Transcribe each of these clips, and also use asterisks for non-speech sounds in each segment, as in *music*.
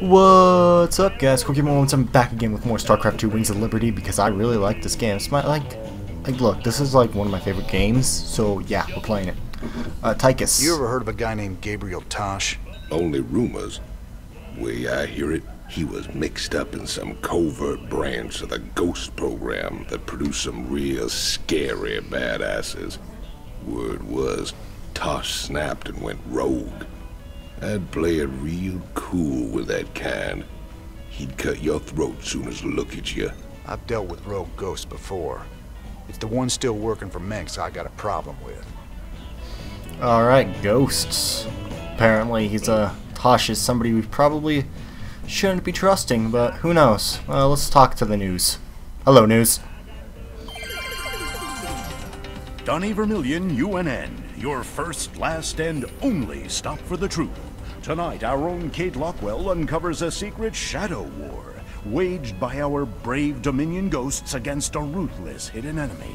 What's up guys, Quickie Moments, I'm back again with more StarCraft 2 Wings of Liberty because I really like this game. It's my, like, like, look, this is like one of my favorite games, so yeah, we're playing it. Uh, Tychus. You ever heard of a guy named Gabriel Tosh? Only rumors. Way I hear it, he was mixed up in some covert branch of the Ghost program that produced some real scary badasses. Word was, Tosh snapped and went rogue. I'd play it real cool with that kind. He'd cut your throat soon as look at you. I've dealt with rogue ghosts before. It's the one still working for Mengsk I got a problem with. Alright, ghosts. Apparently he's a Tosh is somebody we probably shouldn't be trusting, but who knows. Well, let's talk to the news. Hello, news. Donny Vermillion, UNN, your first, last, and only stop for the truth. Tonight, our own Kate Lockwell uncovers a secret shadow war waged by our brave Dominion ghosts against a ruthless hidden enemy.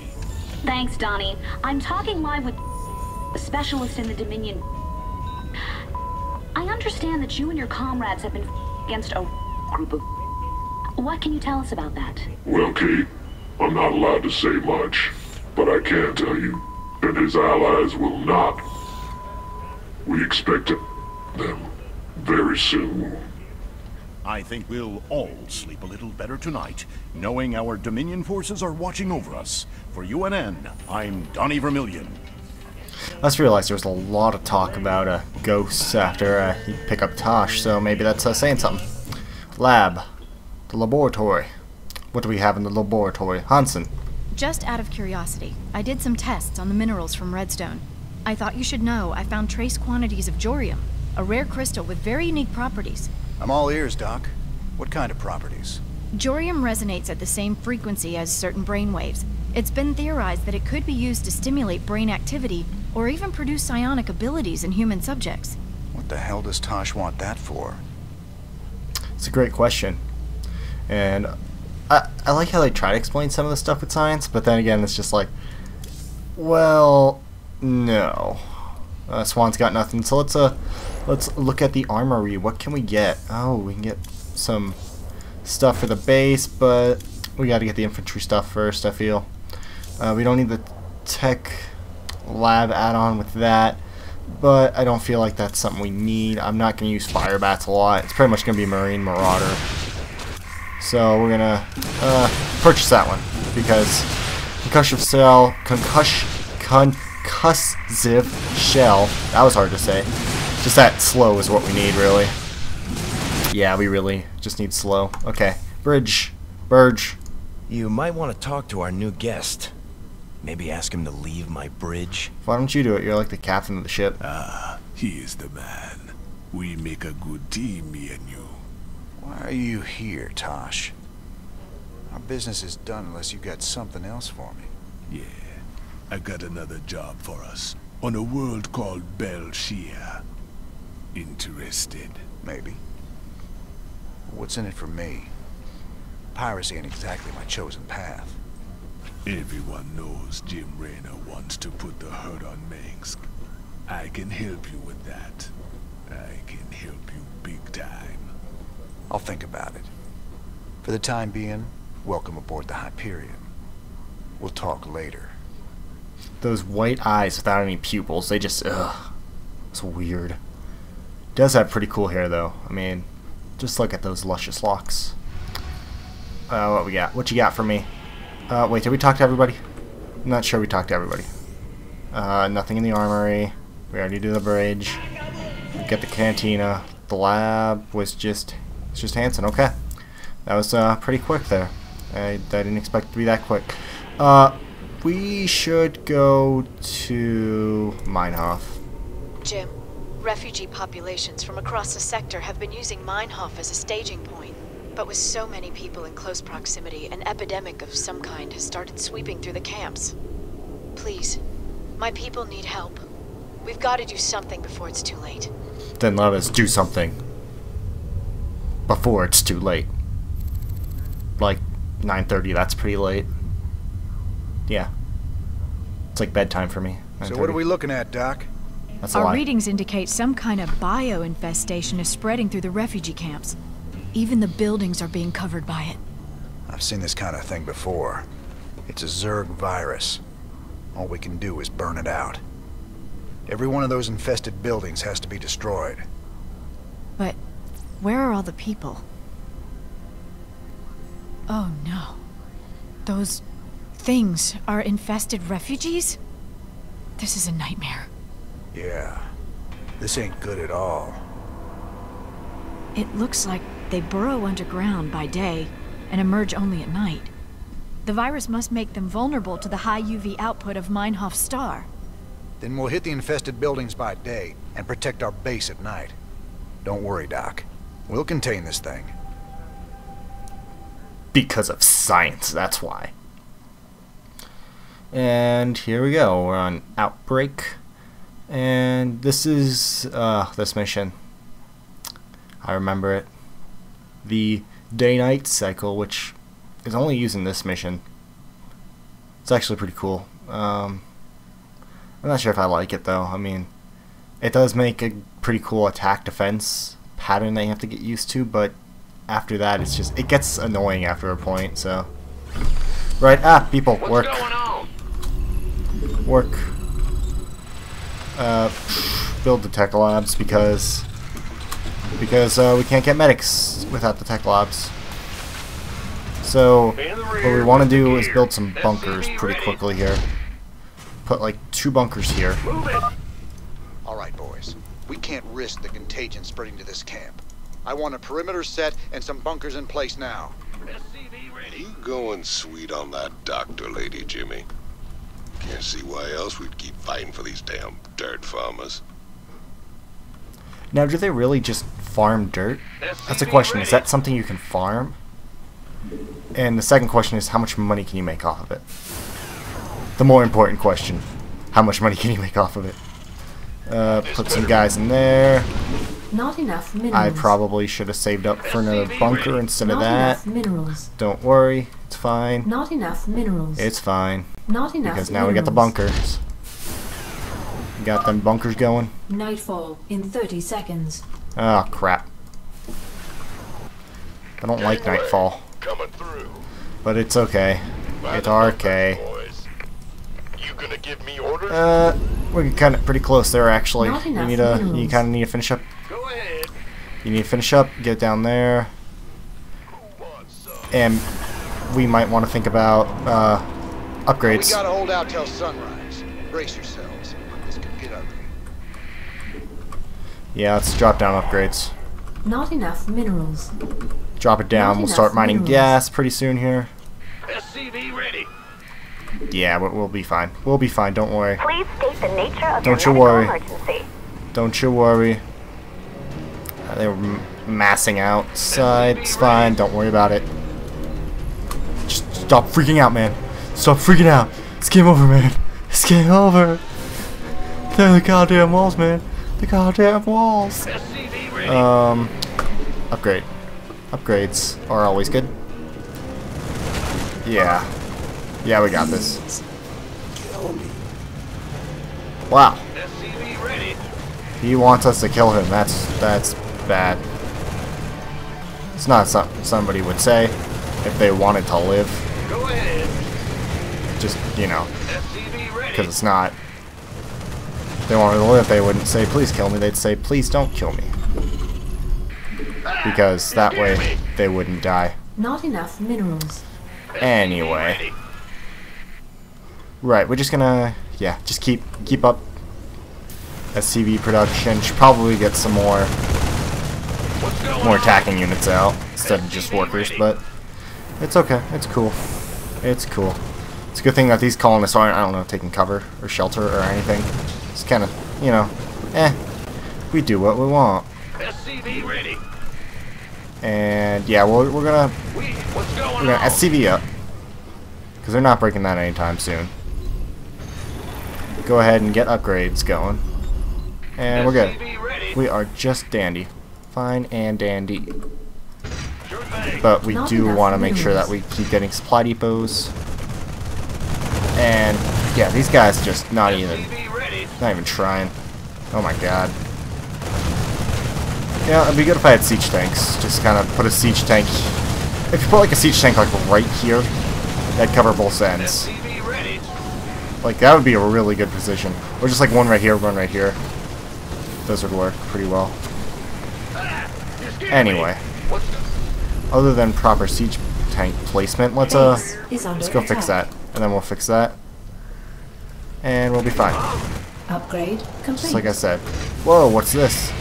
Thanks, Donny. I'm talking live with a specialist in the Dominion. I understand that you and your comrades have been against a group of. What can you tell us about that? Well, Kate, I'm not allowed to say much, but I can tell you that his allies will not. We expect them very soon. I think we'll all sleep a little better tonight, knowing our Dominion forces are watching over us. For UNN, I'm Donny Vermillion. I just realized there was a lot of talk about uh, ghosts after uh, he pick up Tosh, so maybe that's uh, saying something. Lab. The laboratory. What do we have in the laboratory? Hanson. Just out of curiosity, I did some tests on the minerals from Redstone. I thought you should know I found trace quantities of Jorium, a rare crystal with very unique properties. I'm all ears, Doc. What kind of properties? Jorium resonates at the same frequency as certain brain waves. It's been theorized that it could be used to stimulate brain activity or even produce psionic abilities in human subjects. What the hell does Tosh want that for? It's a great question. And I, I like how they try to explain some of the stuff with science, but then again, it's just like, well, no. Uh, Swann's got nothing, so let's uh, let's look at the armory. What can we get? Oh, we can get some stuff for the base, but we got to get the infantry stuff first. I feel uh, we don't need the tech lab add-on with that, but I don't feel like that's something we need. I'm not going to use fire bats a lot. It's pretty much going to be Marine Marauder. So we're going to uh, purchase that one because concussive cell, concuss, concussive shell, that was hard to say. Just that slow is what we need, really. Yeah, we really just need slow. Okay, bridge, Burge. You might want to talk to our new guest. Maybe ask him to leave my bridge. Why don't you do it? You're like the captain of the ship. Ah, he is the man. We make a good team, me and you. Why are you here, Tosh? Our business is done unless you got something else for me. Yeah, I got another job for us on a world called Bel'Shir. Interested? Maybe. What's in it for me? Piracy ain't exactly my chosen path. Everyone knows Jim Raynor wants to put the hurt on Mengsk. I can help you with that. I can help you big time. I'll think about it. For the time being, welcome aboard the Hyperion. We'll talk later. Those white eyes without any pupils, they just, ugh. It's weird. Does have pretty cool hair, though. I mean, just look at those luscious locks. Uh, what we got? What you got for me? Uh, wait, did we talk to everybody? I'm not sure we talked to everybody. Uh, nothing in the armory. We already did the bridge. We get the cantina. The lab was just, it's just Hanson. Okay, that was uh, pretty quick there. I, I didn't expect it to be that quick. Uh, we should go to Meinhoff. Jim, refugee populations from across the sector have been using Meinhoff as a staging point. But with so many people in close proximity, an epidemic of some kind has started sweeping through the camps. Please, my people need help. We've got to do something before it's too late. Then let us do something. Before it's too late. Like 9.30, that's pretty late. Yeah. It's like bedtime for me. So what are we looking at, Doc? That's a Our lie. readings indicate some kind of bio infestation is spreading through the refugee camps. Even the buildings are being covered by it. I've seen this kind of thing before. It's a Zerg virus. All we can do is burn it out. Every one of those infested buildings has to be destroyed. But where are all the people? Oh no. Those things are infested refugees? This is a nightmare. Yeah. This ain't good at all. It looks like they burrow underground by day and emerge only at night. The virus must make them vulnerable to the high UV output of Meinhoff Star. Then we'll hit the infested buildings by day and protect our base at night. Don't worry, Doc. We'll contain this thing. because of science. That's why. And here we go. We're on outbreak, and this is uh, this mission. I remember it. The day-night cycle, which is only used in this mission. It's actually pretty cool. Um, I'm not sure if I like it though. I mean, it does make a pretty cool attack defense pattern that you have to get used to, but after that, it's just it gets annoying after a point. So, right? Ah, people work. Work. Uh, build the tech labs because because uh, we can't get medics without the tech labs. So what we want to do is build some bunkers pretty quickly here. Put like two bunkers here. All right, boys. We can't risk the contagion spreading to this camp. I want a perimeter set and some bunkers in place now. You going sweet on that doctor lady, Jimmy. Can't see why else we'd keep fighting for these damn dirt farmers. Now, do they really just farm dirt? That's the question. Is that something you can farm? And the second question is, how much money can you make off of it? The more important question, how much money can you make off of it? Uh, put some guys in there. Not enough minerals. I probably should have saved up for another bunker instead of that. enough minerals. Don't worry, it's fine. Not enough minerals. It's fine. Not enough Because now we got the bunkers. We got them bunkers going. Nightfall in 30 seconds. Oh, crap. I don't like Nightfall. Coming through. But it's okay. It's okay. Boys. You gonna give me orders? Uh, we're kind of pretty close there, actually. Not You need to, you kind of need to finish up. Go ahead. You need to finish up, get down there, Who wants some? and we might want to think about uh, upgrades. We upgrades. gotta hold out till sunrise. Brace yourselves. This could get ugly. Yeah, let's drop down upgrades. Not enough minerals. Drop it down. Not We'll start mining minerals. gas pretty soon here. SCV ready. Yeah, we- we'll be fine. We'll be fine. Don't worry. Please state the nature of Don't your you worry. emergency. Don't you worry. Uh, they were m- massing outside. It's fine. Don't worry about it. Just stop freaking out, man. Stop freaking out. It's game over, man. It's game over. They're the goddamn walls, man. The goddamn walls. Um, upgrade. Upgrades are always good. Yeah. Yeah, we got this. Wow. He wants us to kill him. That's that's bad. It's not something somebody would say if they wanted to live. Go ahead. Just you know, because it's not. If they wanted to live, they wouldn't say, "Please kill me." They'd say, "Please don't kill me," because that way they wouldn't die. Not enough minerals. Anyway, right? We're just gonna, yeah, just keep keep up. SCV production should probably get some more more attacking units out instead of just workers, but it's okay. It's cool. It's cool. It's a good thing that these colonists aren't, I don't know, taking cover or shelter or anything. It's kind of, you know, eh. We do what we want. SCV ready. And yeah, we're, we're gonna We. We're gonna on? SCV up because they're not breaking that anytime soon. Go ahead and get upgrades going, and we're good. Ready. We are just dandy, fine and dandy. Sure. But we Not do want to make sure that we keep getting supply depots. And yeah, these guys just not even not even trying. Oh my god. Yeah, it'd be good if I had siege tanks. Just kind of put a siege tank... If you put like a siege tank like right here, that'd cover both ends. Like that would be a really good position. Or just like one right here, one right here. Those would work pretty well. Anyway. Other than proper siege tank placement, let's uh Base is under let's go fix that. And then we'll fix that. And we'll be fine. Upgrade complete. Just like I said. Whoa, what's this?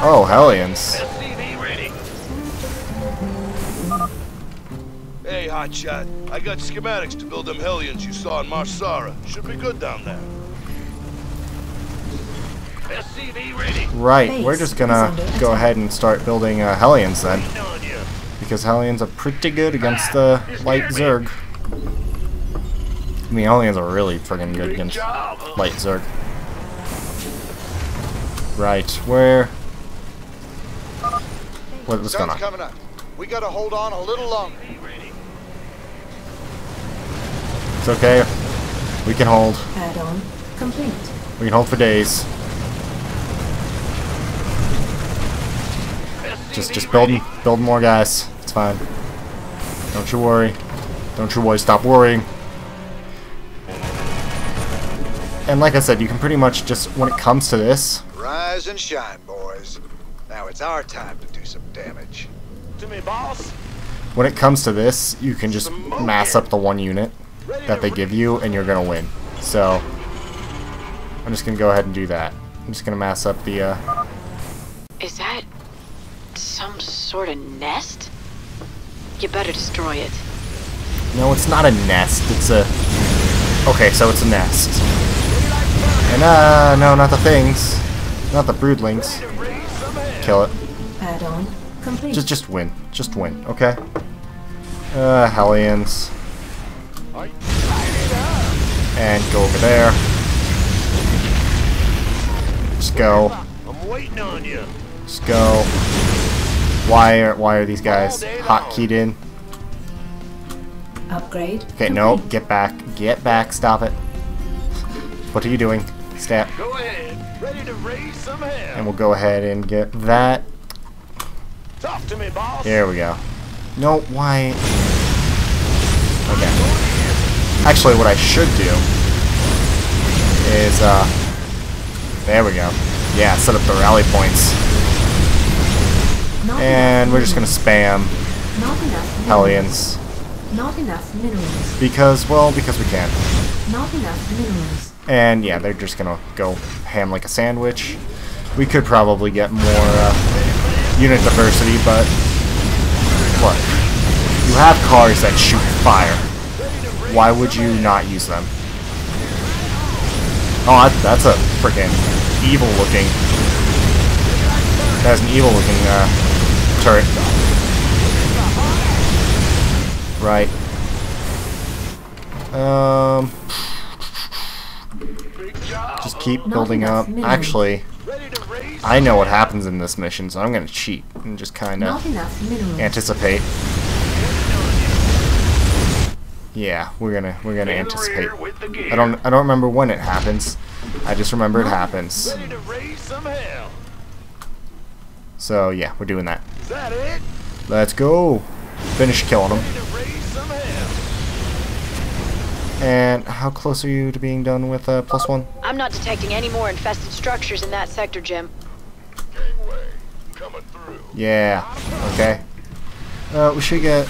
Oh, Hellions. Hotshot. I got schematics to build them Hellions you saw in Mar Sara. Should be good down there. SCV ready. Right, Base we're just gonna go ahead and start building uh, Hellions then. Because Hellions are pretty good against the light Zerg. I mean, Hellions are really friggin' good against light Zerg. Right, where... What, what's going on? coming up. We gotta hold on a little longer. It's okay. We can hold. Add-on complete. We can hold for days. Just, just building, building more guys. It's fine. Don't you worry. Don't you worry. Stop worrying. And like I said, you can pretty much just, when it comes to this, Rise and shine, boys. Now it's our time to do some damage. To me, boss. when it comes to this, you can just mass up the one unit that they give you, and you're gonna win. So, I'm just gonna go ahead and do that. I'm just gonna mass up the, uh, Is that some sort of nest? You better destroy it. No, it's not a nest. It's a... Okay, so it's a nest. And, uh, no, not the things. Not the broodlings. Kill it. Add-on complete. Just, just win. Just win, okay? Uh, Hellions. And go over there. Let's go. I'm waiting on you. Let's go. Why are, why are these guys hot keyed in? Upgrade. Okay, no, get back. Get back, stop it. What are you doing? Step. Go ahead. Ready to raise some hell. And we'll go ahead and get that. Talk to me, boss. There we go. No, why? Okay. Actually, what I should do is, uh, there we go. Yeah, set up the rally points. Not And we're just gonna spam minerals. Not enough Hellions. Not enough minerals. Because, well, because we can. Not enough minerals. And yeah, they're just gonna go ham like a sandwich. We could probably get more uh, unit diversity, but what? You have cars that shoot fire. Why would you not use them? Oh, that, that's a freaking evil looking. That's an evil looking uh, turret. Right. Um. Just keep building up. Actually, I know what happens in this mission, so I'm gonna cheat and just kinda anticipate. Yeah, we're gonna we're gonna anticipate. I don't I don't remember when it happens. I just remember it happens. Ready to raise some hell. So yeah, we're doing that. Is that it? Let's go. Finish killing them. Ready to raise some hell. And how close are you to being done with uh, plus one? I'm not detecting any more infested structures in that sector, Jim. Gangway. Coming through. Yeah. Okay. Uh, we should get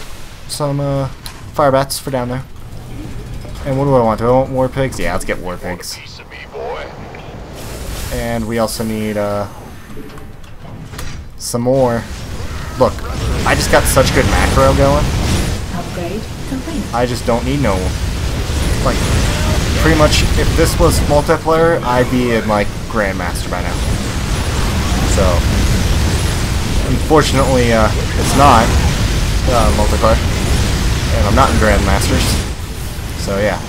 some uh, fire bats for down there. And what do I want? Do I want war pigs? Yeah, let's get war pigs. Piece of me, boy. And we also need uh, some more. Look, I just got such good macro going. Upgrade complete. I just don't need no. Like, pretty much, if this was multiplayer, I'd be in like Grandmaster by now. So, unfortunately, uh, it's not uh, multiplayer, and I'm not in Grandmasters. So yeah.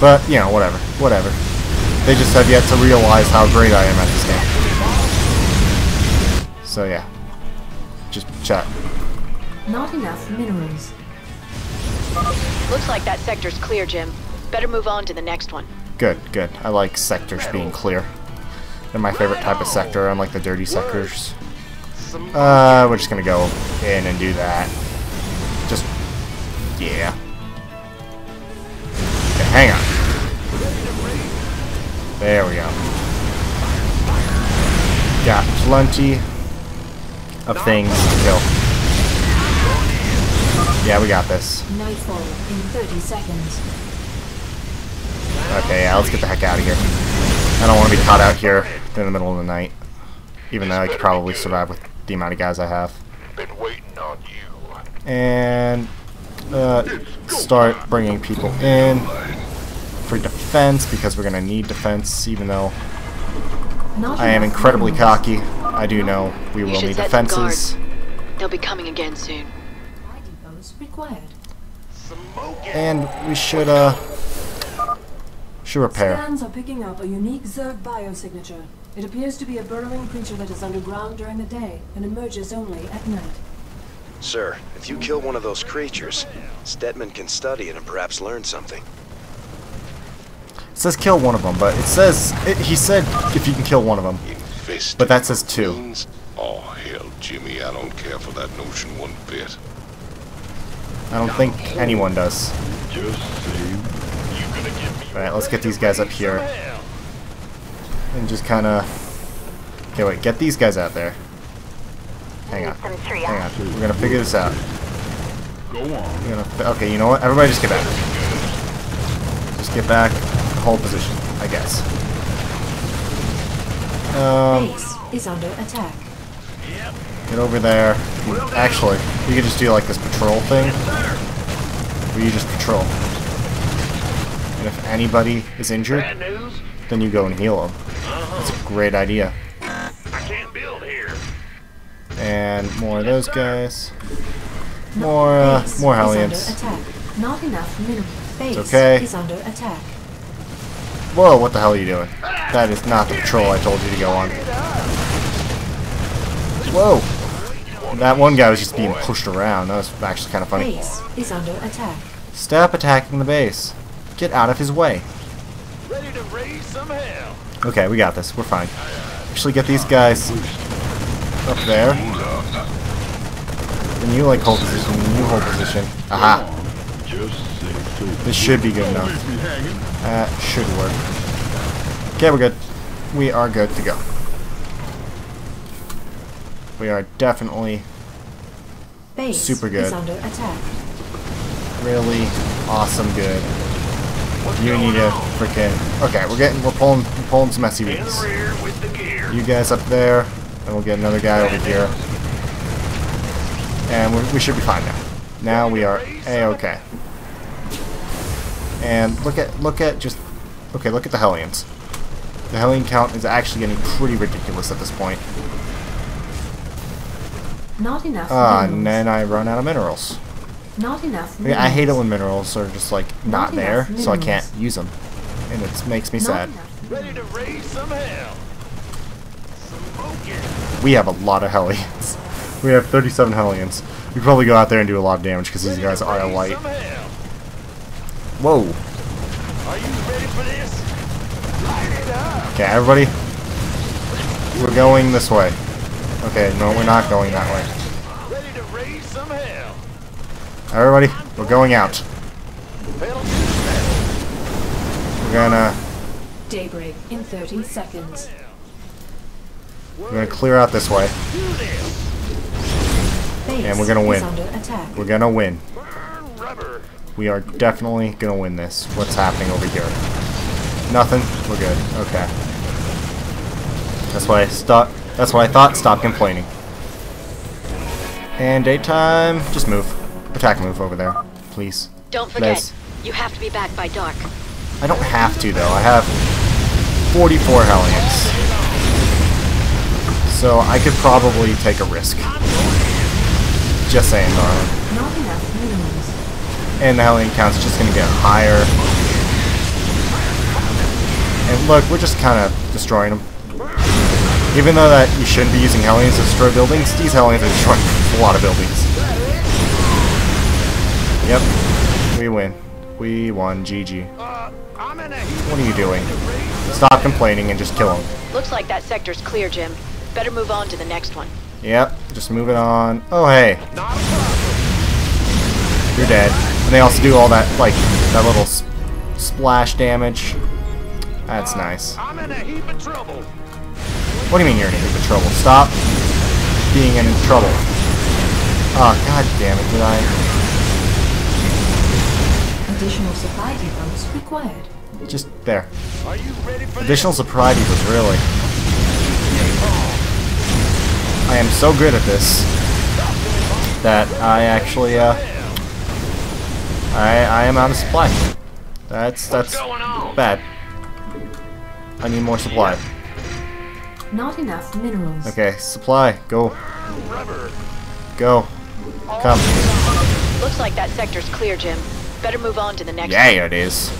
But you know, whatever, whatever. They just have yet to realize how great I am at this game. So yeah, just chat. Not enough minerals. Looks like that sector's clear, Jim. Better move on to the next one. Good, good. I like sectors being clear. They're my favorite type of sector, unlike the dirty sectors. Uh, we're just gonna go in and do that. Just, yeah. Okay, hang on. There we go. Got plenty of things to kill. Yeah, we got this. Nightfall in 30 seconds. Okay, yeah, let's get the heck out of here. I don't want to be caught out here in the middle of the night. Even though I could probably survive with the amount of guys I have. Been waiting on you. And uh, start bringing people in for defense because we're going to need defense even though I am incredibly cocky. I do know we will need set some defenses. They'll be coming again soon. Supply depots required. And we should uh should repair. Scans are picking up a unique Zerg biosignature. It appears to be a burrowing creature that is underground during the day and emerges only at night. Sir, if you kill one of those creatures, Stetmann can study it and perhaps learn something. It says kill one of them, but it says it, he said if you can kill one of them. Infested But that says two. fiends? Oh, hell, Jimmy, I don't care for that notion one bit. I don't think anyone does. Alright, let's get these guys up here. And just kinda Okay wait, get these guys out there. Hang on. Hang on. We're gonna figure this out. Go on. We're gonna okay, you know what? Everybody just get back. Just get back. Hold position, I guess. Um Base is under attack. Get over there. Actually, you could just do like this patrol thing. Where you just patrol. And if anybody is injured, then you go and heal them. That's a great idea. And more of those guys. More, uh, more is under Hellions. attack. Not enough minerals. Base okay. is under attack. Whoa, what the hell are you doing? That is not the patrol I told you to go on. Whoa! That one guy was just being pushed around. That was actually kind of funny. Base is under attack. Stop attacking the base. Get out of his way. Ready to raise some hell. Okay, we got this. We're fine. Actually, get these guys up there. Then you like hold position. You hold position. Aha. This should be good enough. That should work. Okay, we're good. We are good to go. We are definitely Base Super good. is under attack. really awesome good. You need to freaking. Okay, we're getting we're pulling we're pulling some SCVs. You guys up there, and we'll get another guy over here, and we we should be fine now. Now we are a okay. And look at look at just okay. Look at the Hellions. The Hellion count is actually getting pretty ridiculous at this point. Not enough Ah, minerals. and then I run out of minerals. Not enough I, minerals. I hate it when minerals are just like not, Not there, enough so I can't use them, and it makes me Not sad. enough. Ready to raise some hell. Smoke it. We have a lot of Hellions. We have 37 Hellions. We could probably go out there and do a lot of damage because these guys are light. Some. Whoa. Are you ready for this? Light it up. Okay, everybody. We're going this way. Okay, no, we're not going that way. Ready to raise some hell. Everybody, we're going out. Pedal to the metal. We're gonna Daybreak in 30 seconds. we're gonna clear out this way. Base And we're gonna win. We're gonna win. We are definitely gonna win this. What's happening over here? Nothing. We're good. Okay. That's why I stop. That's why I thought. Stop complaining. And daytime. Just move. Attack move over there, please. Don't forget, Nice. you have to be back by dark. I don't have to though. I have 44 Hellions. So I could probably take a risk. Just saying, darling. Not enough. And the Hellion count's just gonna get higher. And look, we're just kind of destroying them. Even though that you shouldn't be using Hellions to destroy buildings, these Hellions are destroying a lot of buildings. Yep. We win. We won. GG. What are you doing? Stop complaining and just kill him. Looks like that sector's clear, Jim. Better move on to the next one. Yep, just move it on. Oh, hey. You're dead. And they also do all that, like, that little s splash damage. That's nice. I'm in a heap of trouble. What do you mean you're in a heap of trouble? Stop being in trouble. Oh, god damn it, did I? Additional supply depots required. Just there. Are you ready for Additional supply depots, really. I am so good at this that I actually, uh, I, I am out of supply. That's, that's bad. I need more supply. Not enough minerals. Okay, supply, go. Go. Come. Looks like that sector's clear, Jim. Better move on to the next Yeah, one. it is.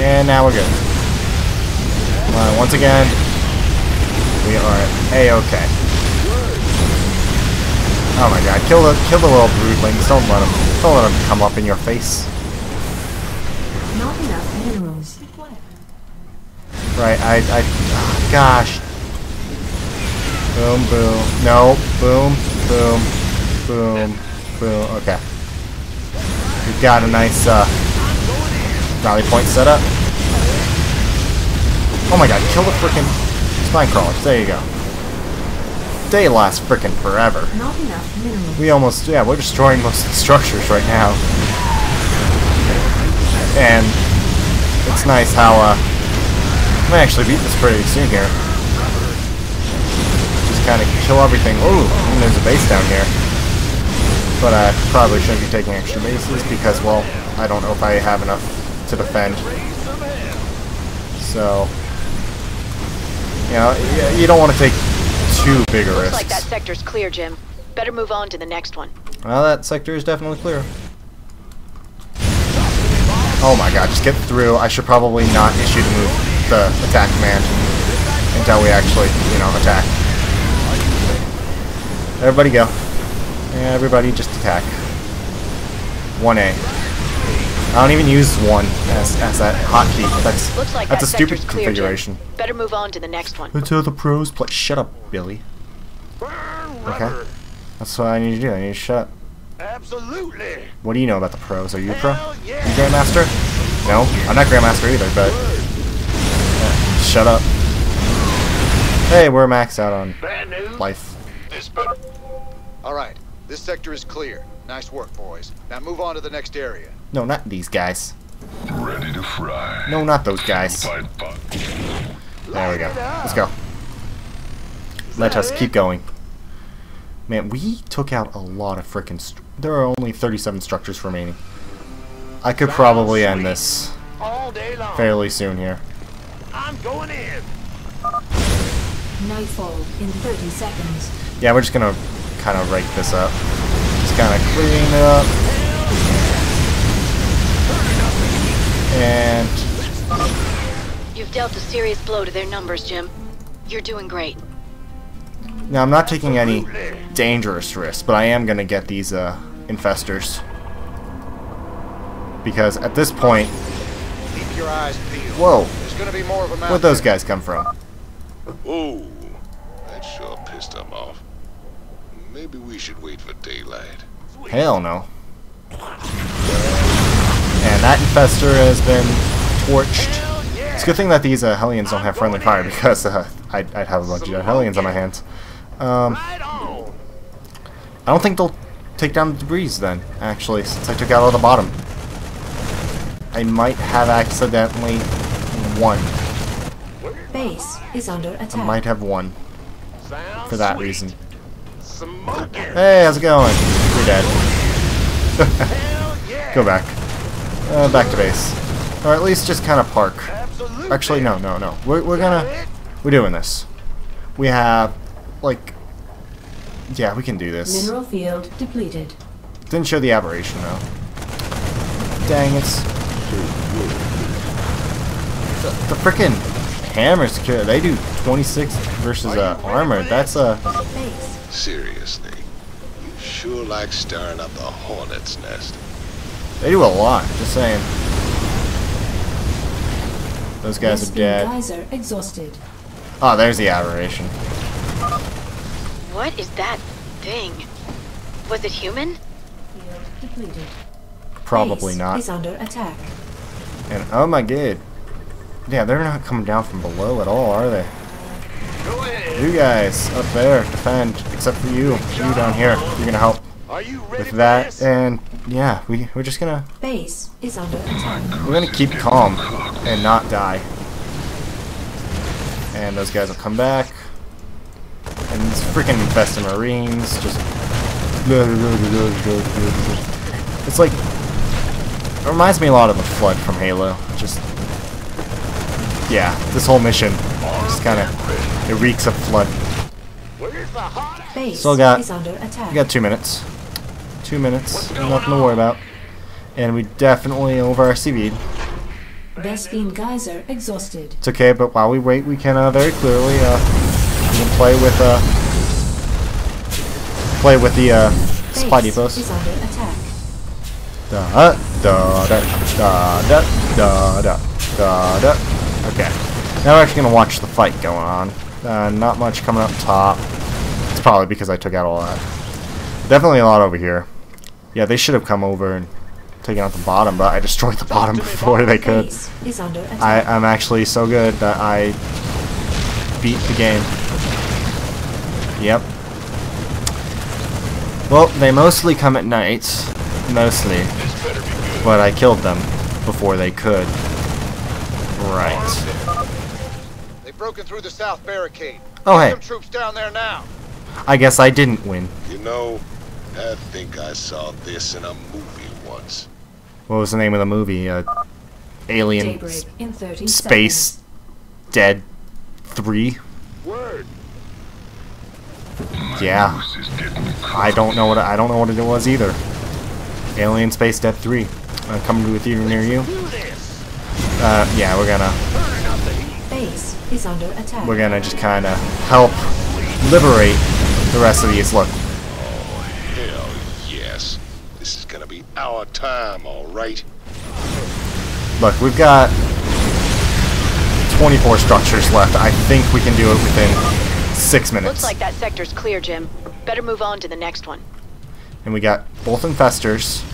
And now we're good. Come on, once again, we are a-okay. Oh my god, kill the kill the little broodlings. Don't let them don't let them come up in your face. Not enough minerals. Right, I I oh, gosh. Boom boom. No, boom, boom, boom, boom. Okay. We've got a nice uh rally point set up. Oh my god, kill the frickin' spine crawlers. There you go. They last frickin' forever. Not enough minerals. We almost, yeah, we're destroying most of the structures right now. And it's nice how, uh, I might actually beat this pretty soon here. Just kind of kill everything. Ooh, and there's a base down here. But I probably shouldn't be taking extra bases because, well, I don't know if I have enough to defend. So, you know, you don't want to take too big a Looks risk. like that sector's clear, Jim. Better move on to the next one. Well, that sector is definitely clear. Oh my god, just get through. I should probably not issue the move, the attack command until we actually, you know, attack. Everybody go. Everybody just attack. 1A. I don't even use 1 as, as that hotkey. That's, Looks like that's a stupid sector's clear, configuration. Jim. Better move on to the next one. That's how the pros play. Shut up, Billy. Okay. That's what I need to do. I need to shut up. Absolutely. What do you know about the pros? Are you a pro? Hell You yeah. Grandmaster? No, I'm not Grandmaster either, but... Yeah, shut up. Hey, we're maxed out on Bad news. life. This better. All right, this sector is clear. Nice work, boys. Now move on to the next area. No, not these guys. Ready to fry. No, not those guys. There we go. Let's go. Let us keep going. Man, we took out a lot of frickin' str There are only 37 structures remaining. I could probably end this All day long. fairly soon here. I'm going in. Nightfall in 30 seconds. Yeah, we're just gonna kind of rake this up. Just kind of clean it up. And You've dealt a serious blow to their numbers, Jim. You're doing great. now I'm not taking any dangerous risks, but I am gonna get these uh, infestors because at this point, Keep your eyes peeled. whoa, There's gonna be more of them out where'd those guys come from? Ooh, that sure pissed them off. Maybe we should wait for daylight. Hell no. And that infestor has been torched. It's a good thing that these uh, Hellions don't have friendly fire because uh, I'd, I'd have a bunch of Hellions on my hands. Um, I don't think they'll take down the debris then, actually, since I took out all the bottom. I might have accidentally one. Base is under attack. I attack. might have one Sounds for that reason. Smoking. Hey, how's it going? You're dead. *laughs* Yeah. Go back. Uh, back to base. Or at least just kind of park. Absolutely. Actually, no, no, no. We're, we're gonna... We're doing this. We have, like... Yeah, we can do this. Mineral field depleted. Didn't show the aberration, though. Dang it. The, the frickin' hammer secure, they do 26 versus uh, armor. That's uh, Base. Seriously, you sure like stirring up the hornet's nest. They do a lot, just saying. Those guys are Vespene dead. Geyser exhausted. Oh, there's the aberration. What is that thing? Was it human? Field depleted. Probably Base not. Is under attack. And oh my god. Yeah, they're not coming down from below at all, are they? You guys up there, defend. Except for you. You down here. You're gonna help Are you ready with for that. this? And yeah, we, we're just gonna Base is under attack. we're gonna keep calm and not die. And those guys will come back. And these freaking infested marines just It's like it reminds me a lot of the flood from Halo. Just yeah, this whole mission just kind of it reeks of flood. Still got, we got two minutes. Two minutes, nothing on? to worry about. And we definitely over our CV'd. Geyser exhausted. It's okay, but while we wait, we can uh, very clearly uh, play with uh, play with the uh, supply depots. Da da da da da da da da. Okay, now we're actually gonna watch the fight going on. Uh, not much coming up top. It's probably because I took out all that. Definitely a lot over here. Yeah, they should have come over and taken out the bottom, but I destroyed the bottom *laughs* before they could. I, I'm actually so good that I beat the game. Yep. Well, they mostly come at night. Mostly. But I killed them before they could. Right. They've broken through the south barricade. Oh, hey. Some troops down there now. I guess I didn't win. You know, I think I saw this in a movie once. What was the name of the movie? Uh, Alien Daybreak in 30 Space Dead 3? Word. Yeah. I don't know what I don't know what it was either. Alien Space Dead 3. Uh, coming to a theater near you. Uh, yeah, we're gonna seconds. Base is under attack. we're gonna just kind of help liberate the rest of these. Look, Oh, Hell yes. This is gonna be our time, all right. look, we've got 24 structures left. I think we can do it within six minutes. Looks like that sector's clear, Jim. Better move on to the next one. And we got both infestors.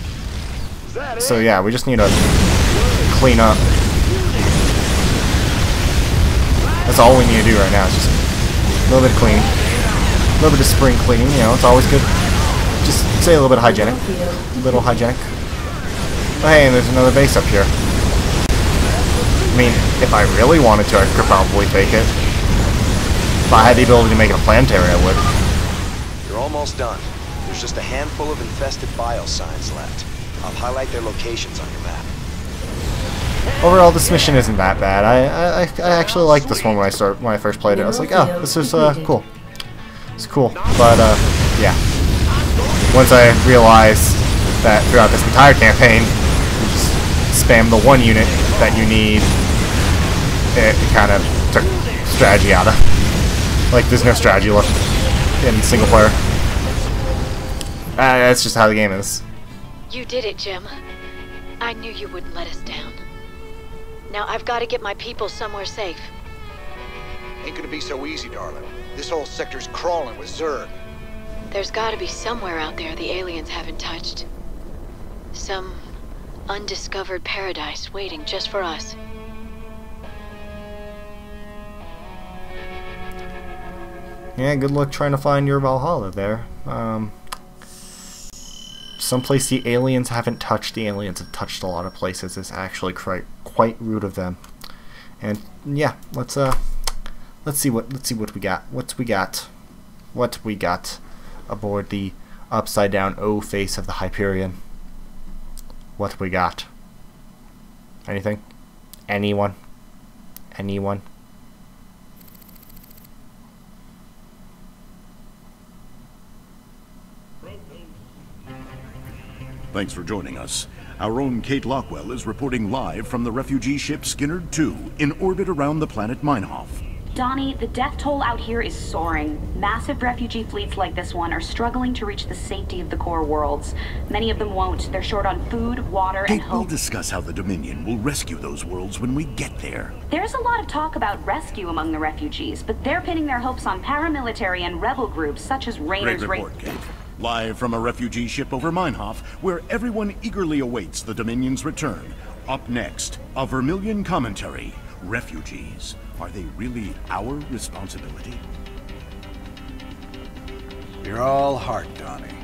So yeah, we just need to clean up. That's all we need to do right now. Is just a little bit of cleaning, a little bit of spring cleaning. You know, it's always good. Just say a little bit of hygienic, a little hygienic. Hey, and there's another base up here. I mean, if I really wanted to, I could probably take it. If I had the ability to make it a planetary, I would. You're almost done. There's just a handful of infested biosigns left. I'll highlight their locations on your map. Overall, this mission isn't that bad. I, I, I actually liked this one when I start when I first played it. I was like, oh, this is uh, cool. It's cool. But uh, yeah. Once I realized that throughout this entire campaign, you just spam the one unit that you need, it, it kind of took strategy out of. Like, there's no strategy left in single player. Uh, that's just how the game is. You did it, Jim. I knew you wouldn't let us down. Now I've got to get my people somewhere safe. Ain't gonna be so easy, darling. This whole sector's crawling with Zerg. There's got to be somewhere out there the aliens haven't touched. Some undiscovered paradise waiting just for us. Yeah, good luck trying to find your Valhalla there. Um, someplace the aliens haven't touched. The aliens have touched a lot of places. It's actually quite quite rude of them. And yeah, let's uh, let's see what let's see what we got. What we got? What we got aboard the upside down O face of the Hyperion? What we got? Anything? Anyone? Anyone? Thanks for joining us. Our own Kate Lockwell is reporting live from the refugee ship Skinner 2 in orbit around the planet Meinhoff. Donny, the death toll out here is soaring. Massive refugee fleets like this one are struggling to reach the safety of the core worlds. Many of them won't. They're short on food, water, and Kate, we'll discuss how the Dominion will rescue those worlds when we get there. There's a lot of talk about rescue among the refugees, but they're pinning their hopes on paramilitary and rebel groups such as Great Raynor's Ra- Kate. Live from a refugee ship over Meinhoff, where everyone eagerly awaits the Dominion's return. Up next, a Vermillion commentary. Refugees. Are they really our responsibility? You're all heart, Donny.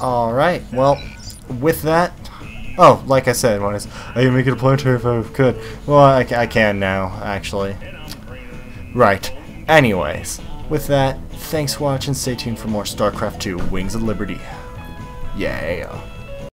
Alright, well, with that... Oh, like I said, when I, was, I can make it a planetary if I could. Well, I, I can now, actually. Right. Anyways, with that, thanks for watching. Stay tuned for more StarCraft 2 Wings of Liberty. Yeah.